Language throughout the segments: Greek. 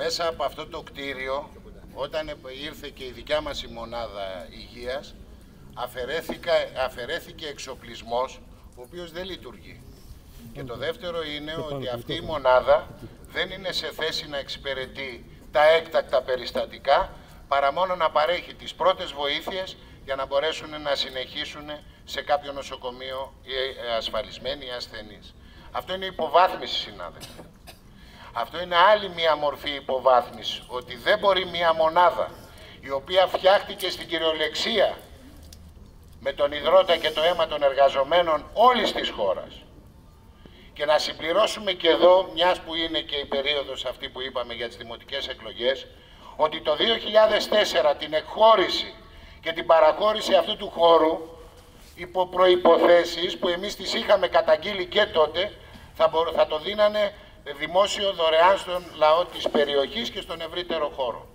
Μέσα από αυτό το κτίριο, όταν ήρθε και η δικιά μας η μονάδα υγείας, αφαιρέθηκε εξοπλισμός, ο οποίος δεν λειτουργεί. Και το δεύτερο είναι ότι αυτή η μονάδα δεν είναι σε θέση να εξυπηρετεί τα έκτακτα περιστατικά, παρά μόνο να παρέχει τις πρώτες βοήθειες για να μπορέσουν να συνεχίσουν σε κάποιο νοσοκομείο οι ασφαλισμένοι ή ασθενείς. Αυτό είναι υποβάθμιση, συνάδελφοι. Αυτό είναι άλλη μία μορφή υποβάθμιση, ότι δεν μπορεί μία μονάδα η οποία φτιάχτηκε στην κυριολεξία με τον υδρότα και το αίμα των εργαζομένων όλης της χώρας. Και να συμπληρώσουμε και εδώ, μιας που είναι και η περίοδος αυτή που είπαμε για τις δημοτικές εκλογές, ότι το 2004 την εκχώρηση και την παραχώρηση αυτού του χώρου υπό προϋποθέσεις που εμείς τις είχαμε καταγγείλει και τότε θα, θα το δίνανε δημόσιο δωρεάν στον λαό της περιοχής και στον ευρύτερο χώρο.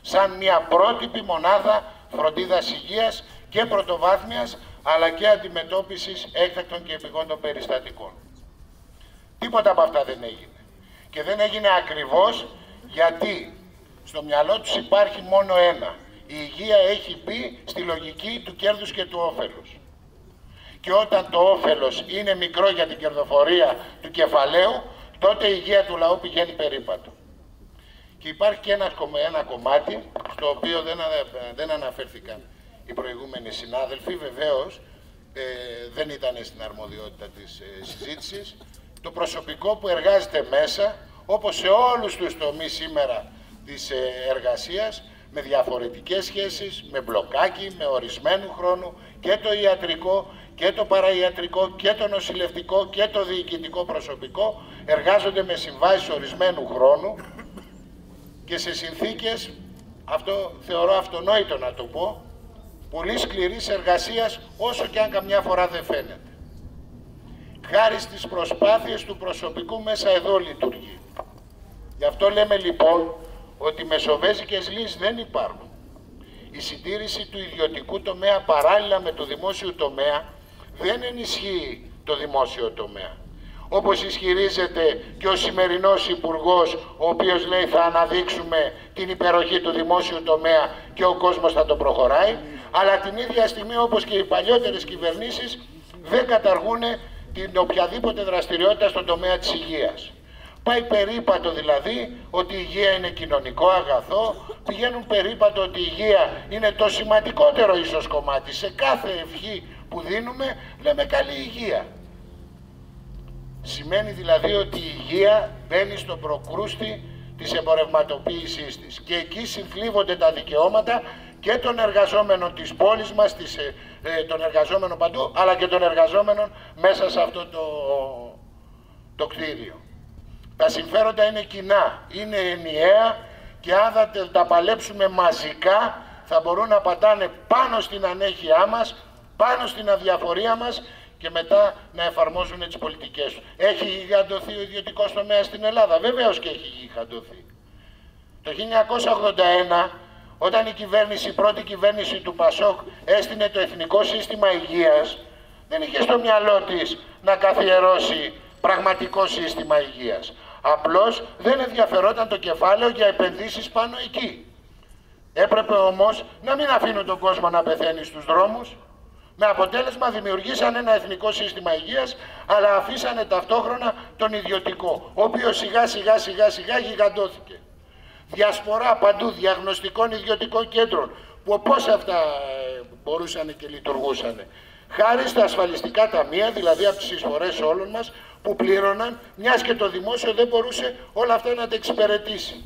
Σαν μια πρότυπη μονάδα φροντίδας υγείας και πρωτοβάθμιας αλλά και αντιμετώπισης έκτακτων και επιγόντων περιστατικών. Τίποτα από αυτά δεν έγινε. Και δεν έγινε ακριβώς γιατί στο μυαλό τους υπάρχει μόνο ένα. Η υγεία έχει πει στη λογική του κέρδους και του όφελους. Και όταν το όφελος είναι μικρό για την κερδοφορία του κεφαλαίου, τότε η υγεία του λαού πηγαίνει περίπατο. Και υπάρχει και ένα, ένα κομμάτι στο οποίο δεν, δεν αναφέρθηκαν οι προηγούμενοι συνάδελφοι. Βεβαίως ε, δεν ήταν στην αρμοδιότητα της ε, συζήτησης. Το προσωπικό που εργάζεται μέσα, όπως σε όλους τους τομείς σήμερα της ε, εργασίας, με διαφορετικές σχέσεις, με μπλοκάκι, με ορισμένου χρόνου και το ιατρικό και το παραϊατρικό και το νοσηλευτικό και το διοικητικό προσωπικό εργάζονται με συμβάσεις ορισμένου χρόνου και σε συνθήκες, αυτό θεωρώ αυτονόητο να το πω, πολύ σκληρής εργασίας όσο και αν καμιά φορά δεν φαίνεται. Χάρη στις προσπάθειες του προσωπικού μέσα εδώ λειτουργεί. Γι' αυτό λέμε λοιπόν ότι μεσοβέζικες λύσεις δεν υπάρχουν. Η συντήρηση του ιδιωτικού τομέα παράλληλα με το δημόσιο τομέα δεν ενισχύει το δημόσιο τομέα. Όπως ισχυρίζεται και ο σημερινός Υπουργός, ο οποίος λέει θα αναδείξουμε την υπεροχή του δημόσιου τομέα και ο κόσμος θα το προχωράει, αλλά την ίδια στιγμή όπως και οι παλιότερες κυβερνήσεις δεν καταργούν την οποιαδήποτε δραστηριότητα στον τομέα της υγείας. Πάει περίπατο δηλαδή ότι η υγεία είναι κοινωνικό αγαθό, πηγαίνουν περίπατο ότι η υγεία είναι το σημαντικότερο ίσως κομμάτι. Σε κάθε ευχή που δίνουμε λέμε καλή υγεία. Σημαίνει δηλαδή ότι η υγεία μπαίνει στον προκρούστη της εμπορευματοποίησής της και εκεί συμφλίβονται τα δικαιώματα και των εργαζόμενων της πόλης μας, της, ε, ε, των εργαζόμενων παντού, αλλά και των εργαζόμενων μέσα σε αυτό το, το κτίριο. Τα συμφέροντα είναι κοινά, είναι ενιαία και αν θα τα παλέψουμε μαζικά θα μπορούν να πατάνε πάνω στην ανέχειά μας, πάνω στην αδιαφορία μας και μετά να εφαρμόζουν τις πολιτικές τους. Έχει γιγαντωθεί ο ιδιωτικός τομέας στην Ελλάδα; Βεβαίως και έχει γιγαντωθεί. Το 1981 όταν η κυβέρνηση, η πρώτη κυβέρνηση του Πασόκ έστεινε το Εθνικό Σύστημα Υγείας, δεν είχε στο μυαλό της να καθιερώσει πραγματικό σύστημα υγείας. Απλώς δεν ενδιαφερόταν το κεφάλαιο για επενδύσεις πάνω εκεί. Έπρεπε όμως να μην αφήνουν τον κόσμο να πεθαίνει στους δρόμους. Με αποτέλεσμα δημιουργήσαν ένα εθνικό σύστημα υγείας, αλλά αφήσανε ταυτόχρονα τον ιδιωτικό, ο οποίος σιγά σιγά σιγά σιγά γιγαντώθηκε διασπορά παντού διαγνωστικών ιδιωτικών κέντρων που πώς αυτά ε, μπορούσαν και λειτουργούσαν. Χάρη στα ασφαλιστικά ταμεία, δηλαδή από τις εισφορές όλων μας, που πλήρωναν, μιας και το δημόσιο δεν μπορούσε όλα αυτά να τα εξυπηρετήσει.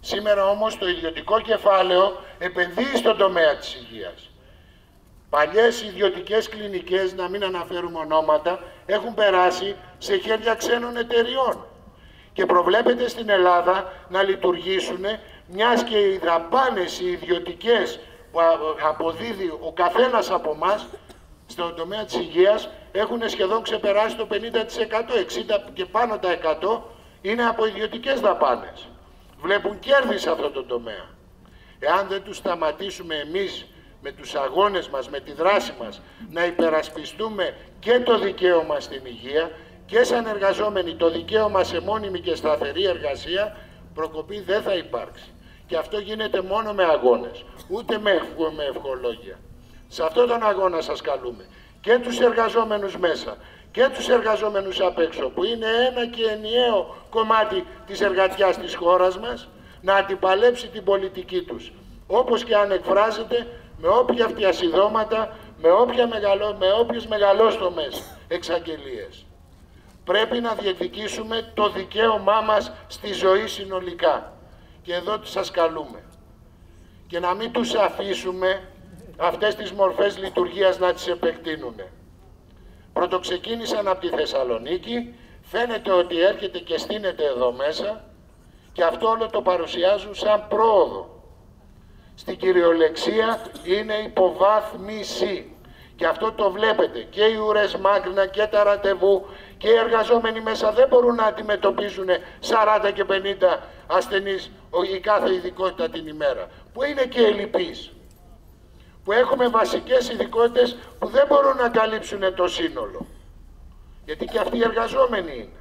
Σήμερα όμως το ιδιωτικό κεφάλαιο επενδύει στον τομέα της υγείας. Παλιές ιδιωτικές κλινικές, να μην αναφέρουμε ονόματα, έχουν περάσει σε χέρια ξένων εταιριών και προβλέπεται στην Ελλάδα να λειτουργήσουν μιας και οι δαπάνες οι ιδιωτικές που αποδίδει ο καθένας από εμά στον τομέα της υγείας έχουν σχεδόν ξεπεράσει το 50%, 60% και πάνω τα 100% είναι από ιδιωτικές δαπάνες. Βλέπουν κέρδη σε αυτό το τομέα. Εάν δεν τους σταματήσουμε εμείς με τους αγώνες μας, με τη δράση μας, να υπερασπιστούμε και το δικαίωμα στην υγεία και σαν εργαζόμενοι το δικαίωμα σε μόνιμη και σταθερή εργασία, Προκοπή δεν θα υπάρξει. Και αυτό γίνεται μόνο με αγώνες, ούτε με, με ευχολόγια. Σε αυτόν τον αγώνα σας καλούμε και τους εργαζόμενους μέσα και τους εργαζόμενους απ' έξω που είναι ένα και ενιαίο κομμάτι της εργατιάς της χώρας μας να αντιπαλέψει την πολιτική τους όπως και αν εκφράζεται με όποια φτιασιδώματα, με, όποια μεγαλό, με όποιες μεγαλόστομες εξαγγελίες. Πρέπει να διεκδικήσουμε το δικαίωμά μας στη ζωή συνολικά. Και εδώ σας καλούμε. Και να μην τους αφήσουμε αυτές τις μορφές λειτουργίας να τις επεκτείνουν. Πρωτοξεκίνησαν από τη Θεσσαλονίκη, φαίνεται ότι έρχεται και στείνεται εδώ μέσα και αυτό όλο το παρουσιάζουν σαν πρόοδο. Στην κυριολεξία είναι υποβάθμιση. Και αυτό το βλέπετε. Και οι ουρές μάκρινα και τα ραντεβού και οι εργαζόμενοι μέσα δεν μπορούν να αντιμετωπίζουν 40 και 50 ασθενείς η κάθε ειδικότητα την ημέρα. Που είναι και ελλειπείς που έχουμε βασικές ειδικότητες που δεν μπορούν να καλύψουν το σύνολο. Γιατί και αυτοί οι εργαζόμενοι είναι.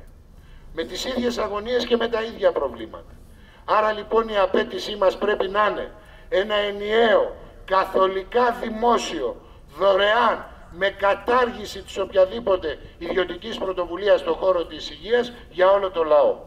Με τις ίδιες αγωνίες και με τα ίδια προβλήματα. Άρα λοιπόν η απέτησή μας πρέπει να είναι ένα ενιαίο, καθολικά δημόσιο, δωρεάν, με κατάργηση της οποιαδήποτε ιδιωτικής πρωτοβουλίας στον χώρο της υγείας για όλο το λαό.